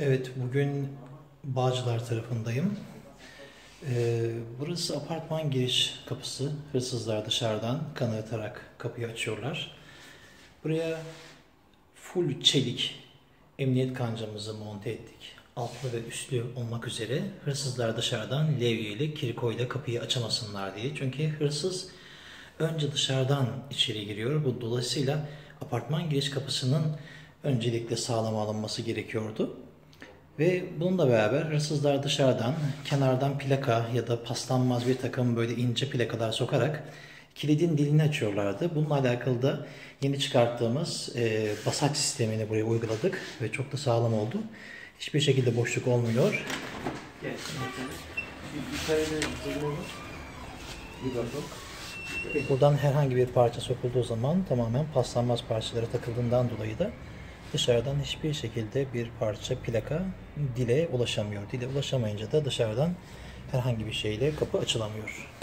Evet, bugün Bağcılar tarafındayım. Ee, burası apartman giriş kapısı. Hırsızlar dışarıdan kanatarak kapıyı açıyorlar. Buraya full çelik emniyet kancamızı monte ettik. Altlı ve üstlü olmak üzere hırsızlar dışarıdan levyeyle, kirikoyla kapıyı açamasınlar diye. Çünkü hırsız önce dışarıdan içeri giriyor. Bu dolayısıyla apartman giriş kapısının öncelikle sağlam alınması gerekiyordu. Ve bununla beraber hırsızlar dışarıdan, kenardan plaka ya da paslanmaz bir takım böyle ince plakalar sokarak kilidin dilini açıyorlardı. Bununla alakalı da yeni çıkarttığımız e, basak sistemini buraya uyguladık ve çok da sağlam oldu. Hiçbir şekilde boşluk olmuyor. Gel. Buradan herhangi bir parça sokulduğu zaman tamamen paslanmaz parçalara takıldığından dolayı da dışarıdan hiçbir şekilde bir parça plaka dile ulaşamıyor. Dile ulaşamayınca da dışarıdan herhangi bir şeyle kapı açılamıyor.